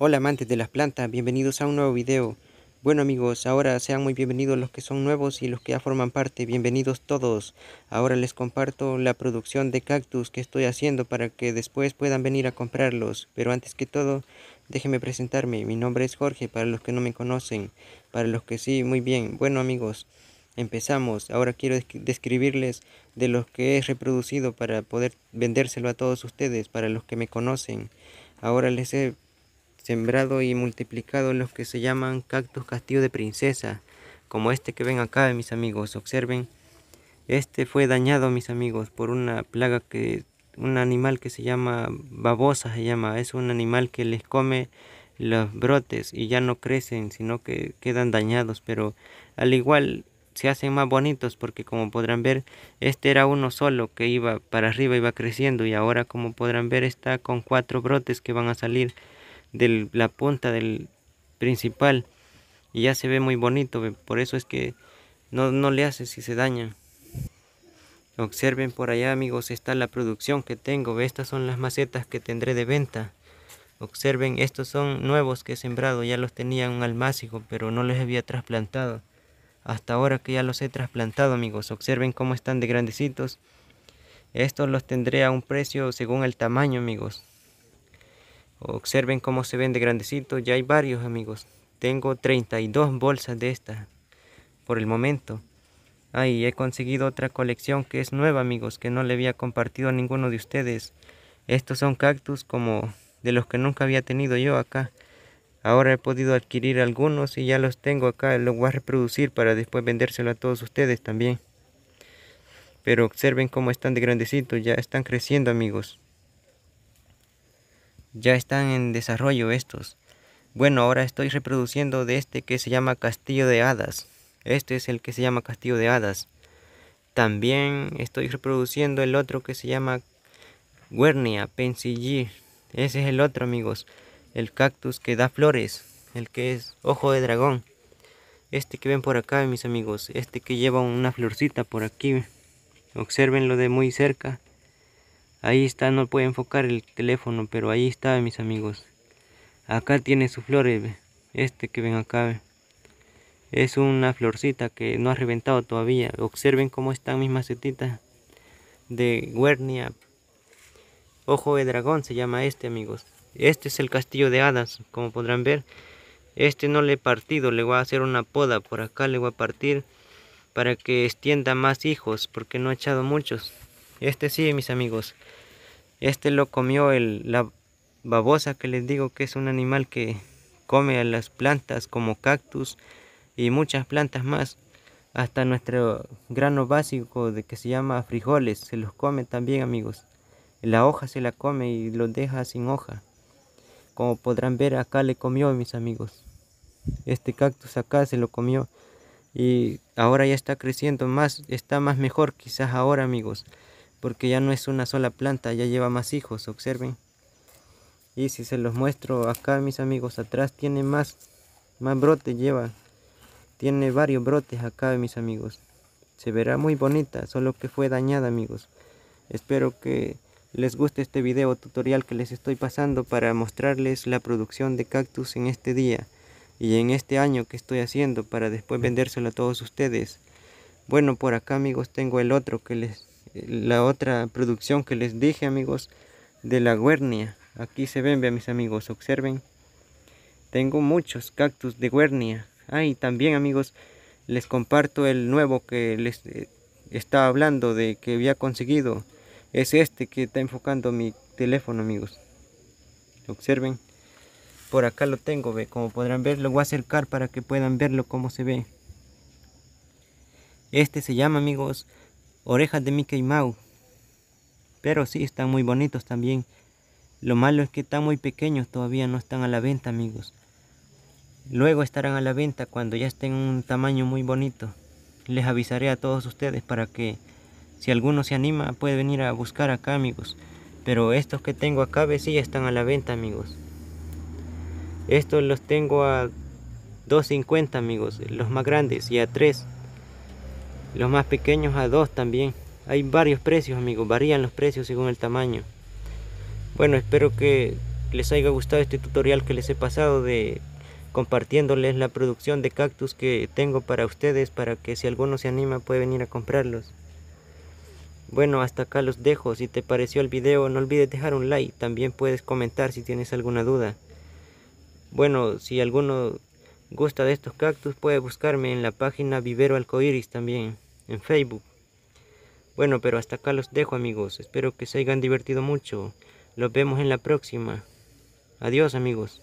Hola amantes de las plantas, bienvenidos a un nuevo video. Bueno amigos, ahora sean muy bienvenidos los que son nuevos y los que ya forman parte, bienvenidos todos. Ahora les comparto la producción de cactus que estoy haciendo para que después puedan venir a comprarlos. Pero antes que todo, déjenme presentarme, mi nombre es Jorge para los que no me conocen, para los que sí, muy bien. Bueno amigos, empezamos. Ahora quiero describirles de los que he reproducido para poder vendérselo a todos ustedes, para los que me conocen. Ahora les he sembrado y multiplicado los que se llaman cactus castillo de princesa, como este que ven acá, mis amigos. Observen, este fue dañado, mis amigos, por una plaga que, un animal que se llama babosa, se llama. Es un animal que les come los brotes y ya no crecen, sino que quedan dañados, pero al igual se hacen más bonitos porque como podrán ver este era uno solo que iba para arriba iba creciendo y ahora como podrán ver está con cuatro brotes que van a salir de la punta del principal. Y ya se ve muy bonito por eso es que no, no le hace si se daña. Observen por allá amigos está la producción que tengo estas son las macetas que tendré de venta. Observen estos son nuevos que he sembrado ya los tenía en un almácigo pero no les había trasplantado. Hasta ahora que ya los he trasplantado amigos observen cómo están de grandecitos. Estos los tendré a un precio según el tamaño amigos Observen cómo se ven de grandecito. Ya hay varios amigos. Tengo 32 bolsas de estas por el momento. Ahí he conseguido otra colección que es nueva amigos. Que no le había compartido a ninguno de ustedes. Estos son cactus como de los que nunca había tenido yo acá. Ahora he podido adquirir algunos y ya los tengo acá. Los voy a reproducir para después vendérselo a todos ustedes también. Pero observen cómo están de grandecitos. Ya están creciendo amigos ya están en desarrollo estos. Bueno, ahora estoy reproduciendo de este que se llama Castillo de Hadas. Este es el que se llama Castillo de Hadas. También estoy reproduciendo el otro que se llama Guernia Pensilli. Ese es el otro, amigos. El cactus que da flores. El que es ojo de dragón. Este que ven por acá, mis amigos. Este que lleva una florcita por aquí. Observenlo de muy cerca. Ahí está, no puede enfocar el teléfono, pero ahí está, mis amigos. Acá tiene su flores, este que ven acá. Es una florcita que no ha reventado todavía. Observen cómo están mis macetitas de Guernia. Ojo de dragón se llama este, amigos. Este es el castillo de hadas, como podrán ver. Este no le he partido, le voy a hacer una poda. Por acá le voy a partir para que extienda más hijos, porque no ha echado muchos. Este sí, mis amigos. Este lo comió el, la babosa que les digo que es un animal que come a las plantas como cactus y muchas plantas más. Hasta nuestro grano básico de que se llama frijoles se los come también amigos. La hoja se la come y los deja sin hoja. Como podrán ver acá le comió mis amigos. Este cactus acá se lo comió y ahora ya está creciendo más, está más mejor quizás ahora amigos porque ya no es una sola planta, ya lleva más hijos, observen. Y si se los muestro acá, mis amigos, atrás tiene más, más brotes lleva. Tiene varios brotes acá, mis amigos. Se verá muy bonita, solo que fue dañada, amigos. Espero que les guste este video tutorial que les estoy pasando para mostrarles la producción de cactus en este día y en este año que estoy haciendo para después vendérselo a todos ustedes. Bueno, por acá amigos tengo el otro que les la otra producción que les dije amigos de la guernia. Aquí se ven mis amigos observen. Tengo muchos cactus de guernia. Ah y también amigos les comparto el nuevo que les eh, estaba hablando de que había conseguido. Es este que está enfocando mi teléfono amigos. Observen. Por acá lo tengo ve como podrán ver lo voy a acercar para que puedan verlo cómo se ve. Este se llama amigos orejas de Mickey Mouse. Pero sí, están muy bonitos también. Lo malo es que están muy pequeños, todavía no están a la venta, amigos. Luego estarán a la venta cuando ya estén un tamaño muy bonito. Les avisaré a todos ustedes para que si alguno se anima puede venir a buscar acá, amigos. Pero estos que tengo acá, ve, sí están a la venta, amigos. Estos los tengo a 2.50, amigos, los más grandes, y a 3. Los más pequeños a 2 también. Hay varios precios amigos, varían los precios según el tamaño. Bueno, espero que les haya gustado este tutorial que les he pasado de compartiéndoles la producción de cactus que tengo para ustedes para que si alguno se anima puede venir a comprarlos. Bueno, hasta acá los dejo. Si te pareció el video no olvides dejar un like. También puedes comentar si tienes alguna duda. Bueno, si alguno gusta de estos cactus puede buscarme en la página Vivero Alcoiris también en Facebook. Bueno, pero hasta acá los dejo amigos. Espero que se hayan divertido mucho. Los vemos en la próxima. Adiós amigos.